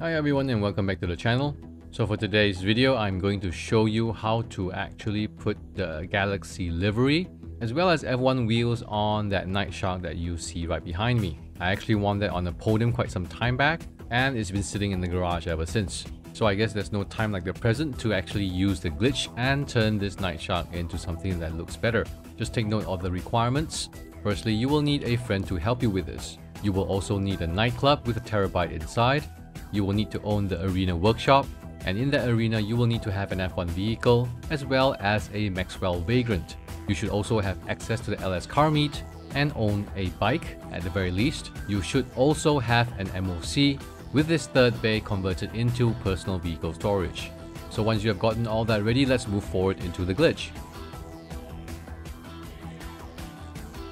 Hi everyone and welcome back to the channel. So for today's video, I'm going to show you how to actually put the Galaxy livery as well as F1 wheels on that Night Shark that you see right behind me. I actually won that on a podium quite some time back and it's been sitting in the garage ever since. So I guess there's no time like the present to actually use the glitch and turn this Night Shark into something that looks better. Just take note of the requirements. Firstly, you will need a friend to help you with this. You will also need a nightclub with a Terrorbyte inside. You will need to own the arena workshop and in that arena you will need to have an F1 vehicle as well as a Maxwell Vagrant. You should also have access to the LS car meet and own a bike at the very least. You should also have an MOC with this third bay converted into personal vehicle storage. So once you have gotten all that ready, let's move forward into the glitch.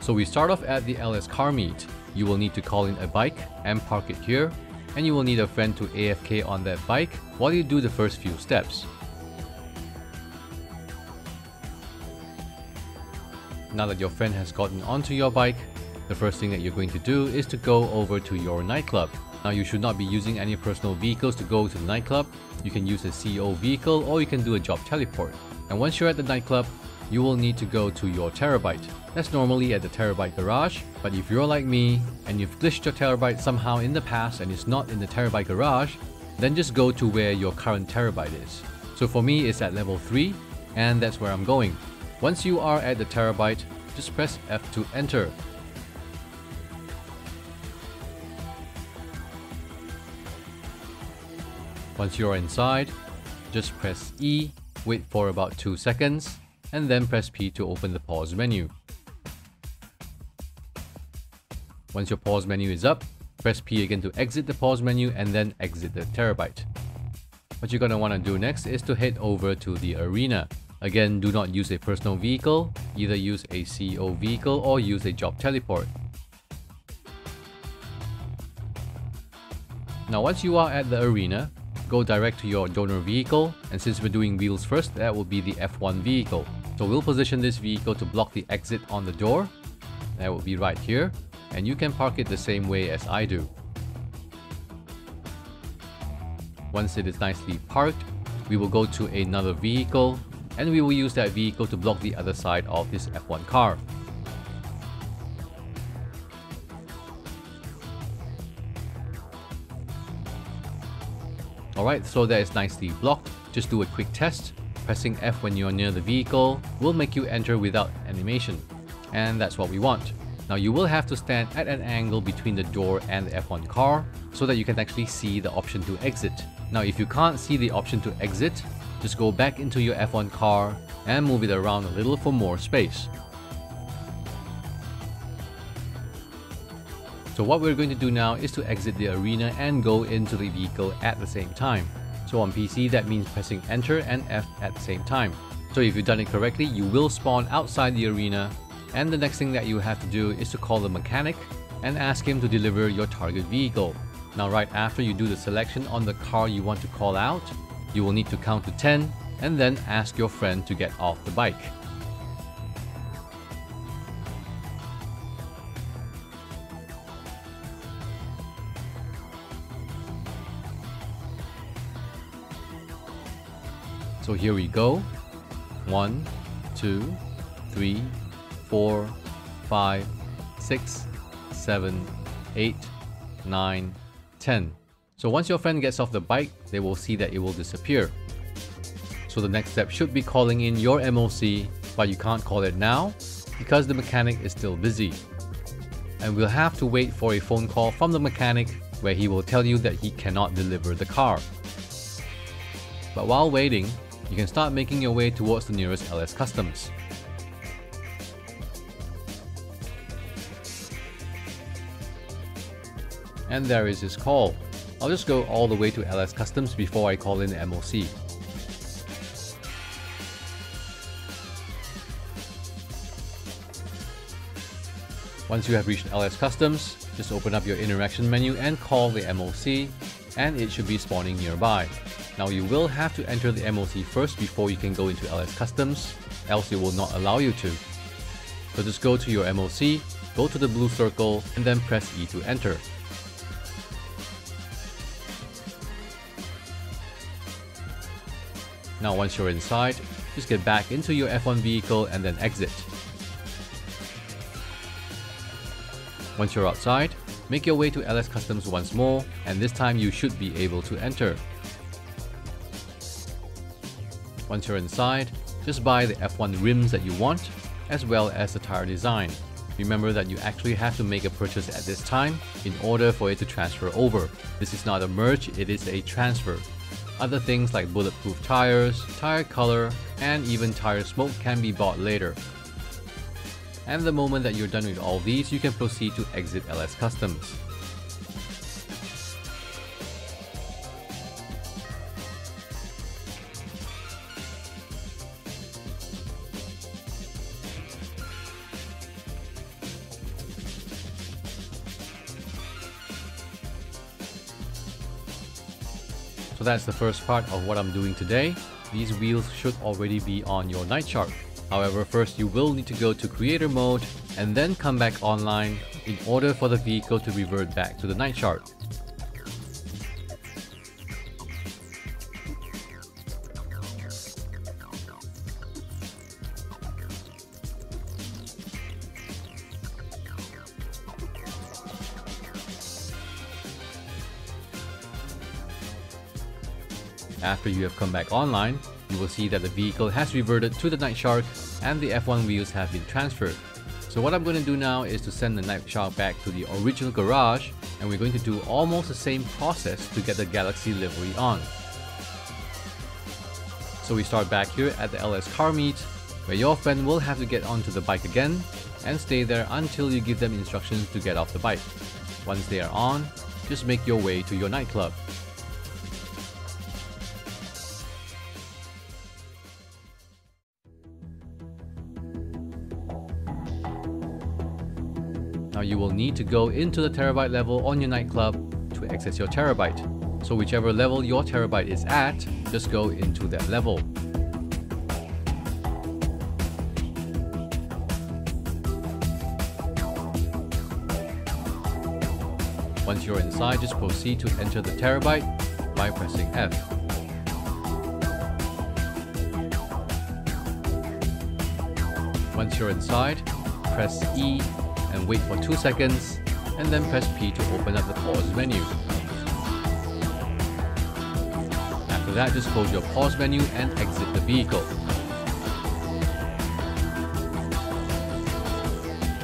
So we start off at the LS car meet. You will need to call in a bike and park it here and you will need a friend to AFK on that bike while you do the first few steps. Now that your friend has gotten onto your bike, the first thing that you're going to do is to go over to your nightclub. Now you should not be using any personal vehicles to go to the nightclub. You can use a CO vehicle or you can do a job teleport. And once you're at the nightclub, you will need to go to your Terrorbyte. That's normally at the Terrorbyte garage, but if you're like me and you've glitched your Terrorbyte somehow in the past and it's not in the Terrorbyte garage, then just go to where your current Terrorbyte is. So for me it's at level 3 and that's where I'm going. Once you are at the Terrorbyte, just press F to enter. Once you're inside, just press E, wait for about 2 seconds, and then press P to open the pause menu. Once your pause menu is up, press P again to exit the pause menu and then exit the Terrorbyte. What you're going to want to do next is to head over to the arena. Again, do not use a personal vehicle, either use a CO vehicle or use a job teleport. Now once you are at the arena, go direct to your donor vehicle and since we're doing wheels first, that will be the F1 vehicle. So we'll position this vehicle to block the exit on the door. That will be right here and you can park it the same way as I do. Once it is nicely parked, we will go to another vehicle and we will use that vehicle to block the other side of this F1 car. Alright, so that is nicely blocked. Just do a quick test. Pressing F when you're near the vehicle will make you enter without animation. And that's what we want. Now you will have to stand at an angle between the door and the F1 car so that you can actually see the option to exit. Now if you can't see the option to exit, just go back into your F1 car and move it around a little for more space. So what we're going to do now is to exit the arena and go into the vehicle at the same time. So on PC that means pressing enter and F at the same time. So if you've done it correctly, you will spawn outside the arena and the next thing that you have to do is to call the mechanic and ask him to deliver your target vehicle. Now right after you do the selection on the car you want to call out, you will need to count to 10 and then ask your friend to get off the bike. So here we go. One, two, three, 4, 5, 6, 7, 8, 9, 10. So once your friend gets off the bike, they will see that it will disappear. So the next step should be calling in your MOC, but you can't call it now because the mechanic is still busy. And we'll have to wait for a phone call from the mechanic where he will tell you that he cannot deliver the car. But while waiting, you can start making your way towards the nearest LS Customs. and there is his call. I'll just go all the way to LS Customs before I call in the MOC. Once you have reached LS Customs, just open up your interaction menu and call the MOC, and it should be spawning nearby. Now you will have to enter the MOC first before you can go into LS Customs, else it will not allow you to. So just go to your MOC, go to the blue circle, and then press E to enter. Now once you're inside, just get back into your F1 vehicle and then exit. Once you're outside, make your way to LS Customs once more and this time you should be able to enter. Once you're inside, just buy the F1 rims that you want as well as the tire design. Remember that you actually have to make a purchase at this time in order for it to transfer over. This is not a merge, it is a transfer. Other things like bulletproof tires, tire color, and even tire smoke can be bought later. And the moment that you're done with all these, you can proceed to exit LS Customs. So that's the first part of what I'm doing today. These wheels should already be on your Night Shark. However, first you will need to go to creator mode and then come back online in order for the vehicle to revert back to the Night After you have come back online, you will see that the vehicle has reverted to the Night Shark and the F1 wheels have been transferred. So what I'm going to do now is to send the Night Shark back to the original garage and we're going to do almost the same process to get the Galaxy livery on. So we start back here at the LS car meet where your friend will have to get onto the bike again and stay there until you give them instructions to get off the bike. Once they are on, just make your way to your nightclub. You will need to go into the Terrorbyte level on your nightclub to access your Terrorbyte. So whichever level your Terrorbyte is at, just go into that level. Once you're inside, just proceed to enter the Terrorbyte by pressing F. Once you're inside, press E and wait for 2 seconds and then press P to open up the pause menu. After that, just close your pause menu and exit the vehicle.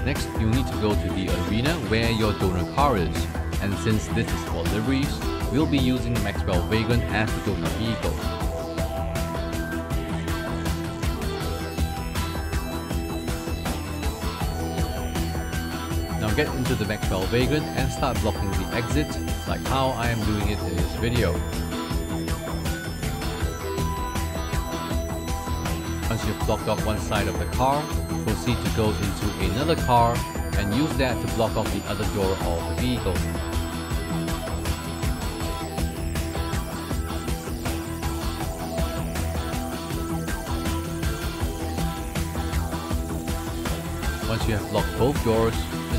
Next, you need to go to the arena where your donor car is, and since this is for liveries, we'll be using Maxwell Vagrant as the donor vehicle. Now get into the Maxwell Vagrant and start blocking the exit like how I am doing it in this video. Once you've blocked off one side of the car, proceed to go into another car and use that to block off the other door of the vehicle. Once you have blocked both doors,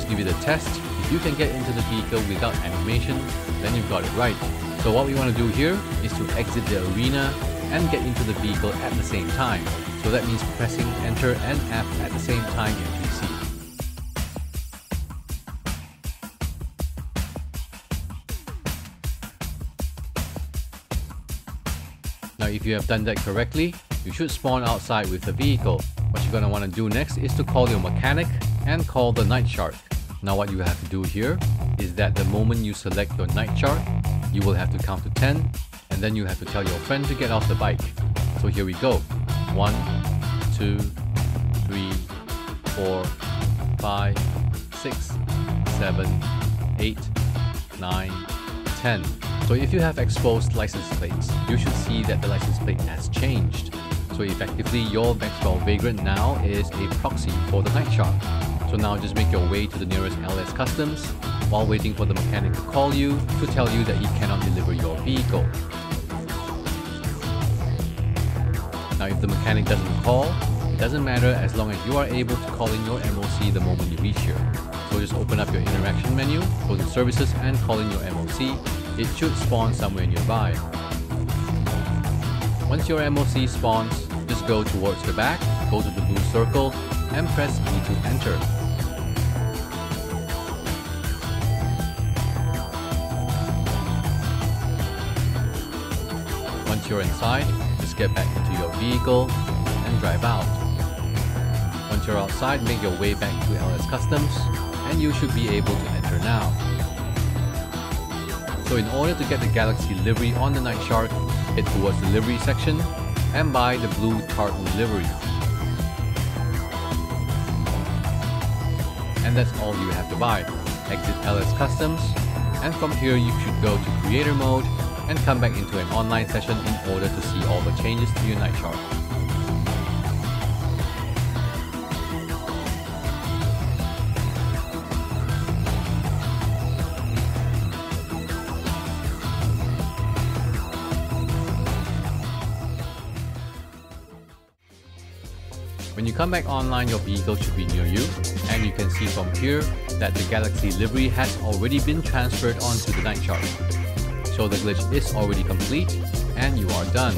just give it a test. If you can get into the vehicle without animation, then you've got it right. So what we want to do here is to exit the arena and get into the vehicle at the same time. So that means pressing enter and F at the same time in PC. Now if you have done that correctly, you should spawn outside with the vehicle. What you're going to want to do next is to call your mechanic and call the Night Shark. Now what you have to do here is that the moment you select your Night Shark, you will have to count to 10 and then you have to tell your friend to get off the bike. So here we go. 1, 2, 3, 4, 5, 6, 7, 8, 9, 10. So if you have exposed license plates, you should see that the license plate has changed. So effectively, your Maxwell Vagrant now is a proxy for the Night Shark. So now just make your way to the nearest LS Customs while waiting for the mechanic to call you to tell you that he cannot deliver your vehicle. Now if the mechanic doesn't call, it doesn't matter as long as you are able to call in your MOC the moment you reach here. So just open up your interaction menu, go to services and call in your MOC. It should spawn somewhere nearby. Once your MOC spawns, just go towards the back, go to the blue circle, and press E to enter. Once you're inside, just get back into your vehicle and drive out. Once you're outside, make your way back to LS Customs, and you should be able to enter now. So in order to get the Galaxy livery on the Night Shark, head towards the livery section and buy the blue tartan livery. And that's all you have to buy. Exit LS Customs, and from here you should go to creator mode and come back into an online session in order to see all the changes to your Night Shark. Come back online, your vehicle should be near you, and you can see from here that the Galaxy livery has already been transferred onto the Night Shark. So the glitch is already complete, and you are done.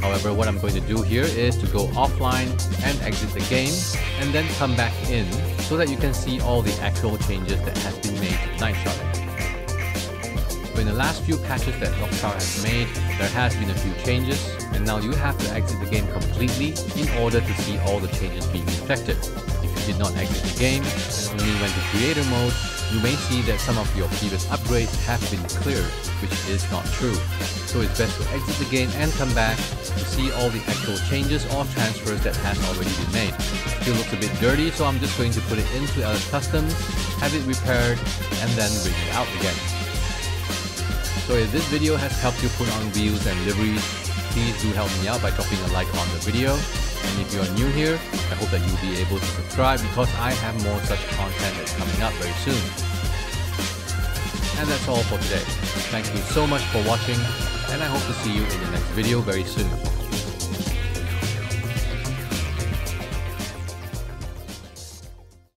However, what I'm going to do here is to go offline and exit the game, and then come back in so that you can see all the actual changes that has been made to Night Shark. So in the last few patches that Rockstar has made, there has been a few changes, and now you have to exit the game completely in order to see all the changes being reflected. If you did not exit the game and only went to creator mode, you may see that some of your previous upgrades have been cleared, which is not true. So it's best to exit the game and come back to see all the actual changes or transfers that has already been made. It still looks a bit dirty, so I'm just going to put it into LS Customs, have it repaired, and then bring it out again. So if this video has helped you put on wheels and liveries, please do help me out by dropping a like on the video. And if you are new here, I hope that you'll be able to subscribe because I have more such content that's coming up very soon. And that's all for today. Thank you so much for watching and I hope to see you in the next video very soon.